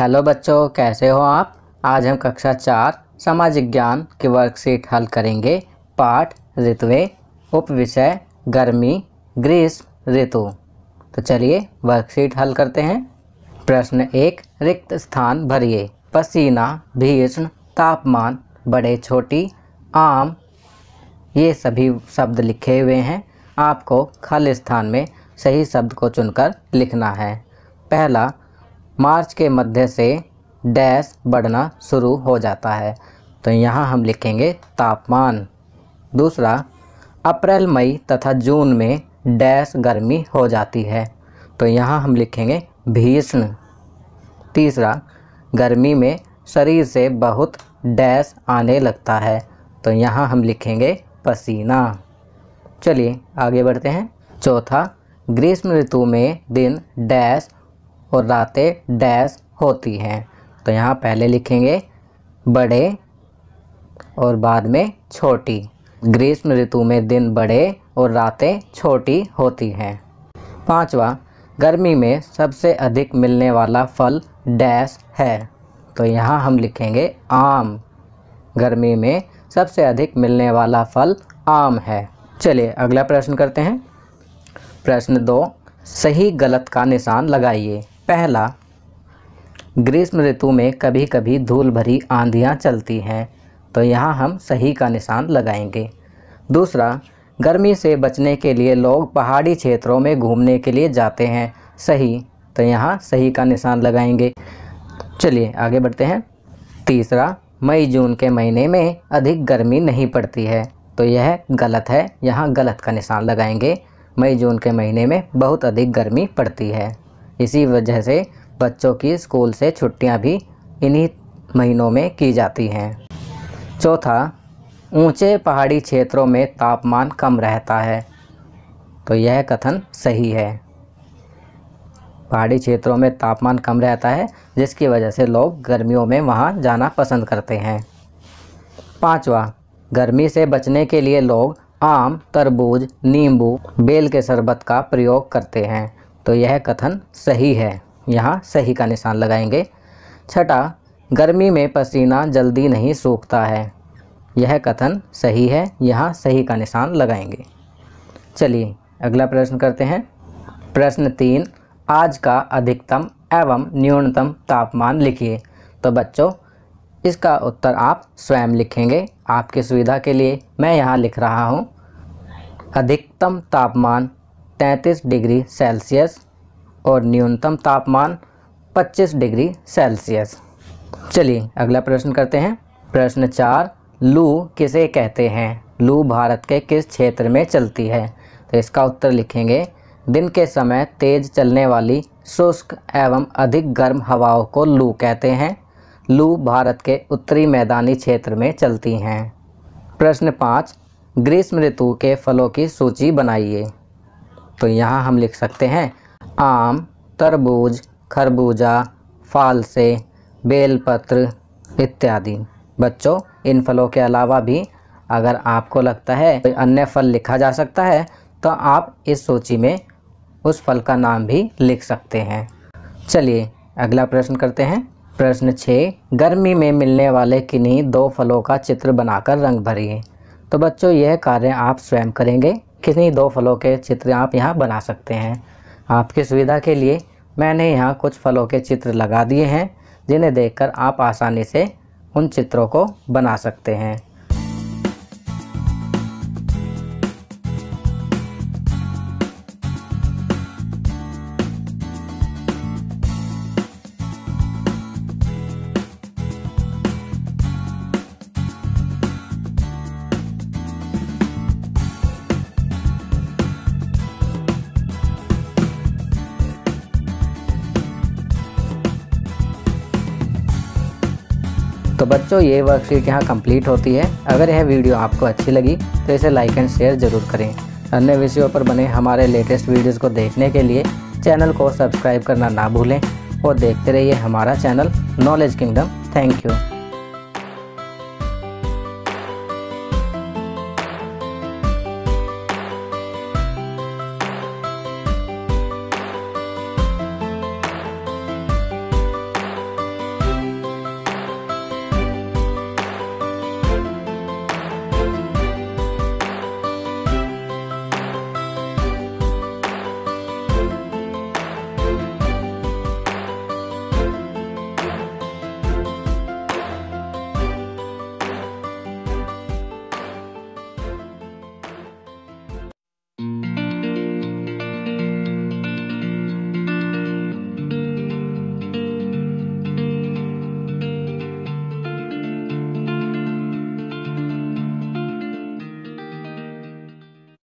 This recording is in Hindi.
हेलो बच्चों, कैसे हो आप? आज हम कक्षा चार, सामाजिक ज्ञान की वर्कशीट हल करेंगे। पाठ ऋतुए उप विषय, गर्मी, ग्रीष्म, ऋतु। तो चलिए वर्कशीट हल करते हैं। प्रश्न एक, रिक्त स्थान भरिए। पसीना, भीषण, तापमान, बड़े, छोटी, आम, ये सभी शब्द लिखे हुए हैं। आपको खाली स्थान में सही शब्द को चुनकर लिखना है। पहला मार्च के मध्य से डैश बढ़ना शुरू हो जाता है। तो यहाँ हम लिखेंगे तापमान। दूसरा, अप्रैल, मई तथा जून में डैश गर्मी हो जाती है। तो यहाँ हम लिखेंगे भीषण। तीसरा, गर्मी में शरीर से बहुत डैश आने लगता है। तो यहाँ हम लिखेंगे पसीना। चलिए आगे बढ़ते हैं। चौथा, ग्रीष्म ऋतु में दिन डैश और रातें डैश होती हैं। तो यहाँ पहले लिखेंगे बड़े और बाद में छोटी। ग्रीष्म ऋतु में दिन बड़े और रातें छोटी होती हैं। पांचवा, गर्मी में सबसे अधिक मिलने वाला फल डैश है। तो यहाँ हम लिखेंगे आम। गर्मी में सबसे अधिक मिलने वाला फल आम है। चलिए अगला प्रश्न करते हैं। प्रश्न दो, सही गलत का निशान लगाइए। पहला, ग्रीष्म ऋतु में कभी कभी धूल भरी आंधियाँ चलती हैं तो यहाँ हम सही का निशान लगाएँगे। दूसरा, गर्मी से बचने के लिए लोग पहाड़ी क्षेत्रों में घूमने के लिए जाते हैं। सही तो यहाँ सही का निशान लगाएँगे। चलिए, आगे बढ़ते हैं। तीसरा, मई जून के महीने में अधिक गर्मी नहीं पड़ती है तो यह गलत है। यहाँ गलत का निशान लगाएँगे। मई जून के महीने में बहुत अधिक गर्मी पड़ती है। इसी वजह से बच्चों की स्कूल से छुट्टियाँ भी इन्हीं महीनों में की जाती हैं। चौथा, ऊँचे पहाड़ी क्षेत्रों में तापमान कम रहता है। तो यह कथन सही है। पहाड़ी क्षेत्रों में तापमान कम रहता है, जिसकी वजह से लोग गर्मियों में वहाँ जाना पसंद करते हैं। पांचवा, गर्मी से बचने के लिए लोग आम, तरबूज, नींबू, बेल के शरबत का प्रयोग करते हैं। तो यह कथन सही है। यहाँ सही का निशान लगाएँगे। छठा, गर्मी में पसीना जल्दी नहीं सूखता है। यह कथन सही है। यहाँ सही का निशान लगाएँगे। चलिए, अगला प्रश्न करते हैं। प्रश्न तीन, आज का अधिकतम एवं न्यूनतम तापमान लिखिए। तो बच्चों, इसका उत्तर आप स्वयं लिखेंगे आपकी सुविधा के लिए। मैं यहाँ लिख रहा हूँ, अधिकतम तापमान 33 डिग्री सेल्सियस और न्यूनतम तापमान 25 डिग्री सेल्सियस। चलिए अगला प्रश्न करते हैं। प्रश्न चार, लू किसे कहते हैं? लू भारत के किस क्षेत्र में चलती है? तो इसका उत्तर लिखेंगे। दिन के समय तेज चलने वाली शुष्क एवं अधिक गर्म हवाओं को लू कहते हैं। लू भारत के उत्तरी मैदानी क्षेत्र में चलती हैं। प्रश्न पाँच, ग्रीष्म ऋतु के फलों की सूची बनाइए। तो यहाँ हम लिख सकते हैं, आम, तरबूज, खरबूजा, फालसे, बेलपत्र इत्यादि। बच्चों, इन फलों के अलावा भी अगर आपको लगता है कोई अन्य फल लिखा जा सकता है तो आप इस सूची में उस फल का नाम भी लिख सकते हैं। चलिए, अगला प्रश्न करते हैं। प्रश्न छः, गर्मी में मिलने वाले किन्हीं दो फलों का चित्र बनाकर रंग भरिए। तो बच्चों, यह कार्य आप स्वयं करेंगे। किन्हीं दो फलों के चित्र आप यहाँ बना सकते हैं। आपकी सुविधा के लिए मैंने यहाँ कुछ फलों के चित्र लगा दिए हैं, जिन्हें देखकर आप आसानी से उन चित्रों को बना सकते हैं। बच्चों, ये वर्कशीट यहाँ कंप्लीट होती है। अगर यह वीडियो आपको अच्छी लगी तो इसे लाइक एंड शेयर ज़रूर करें। अन्य विषयों पर बने हमारे लेटेस्ट वीडियोज़ को देखने के लिए चैनल को सब्सक्राइब करना ना भूलें और देखते रहिए हमारा channel Knowledge Kingdom thank you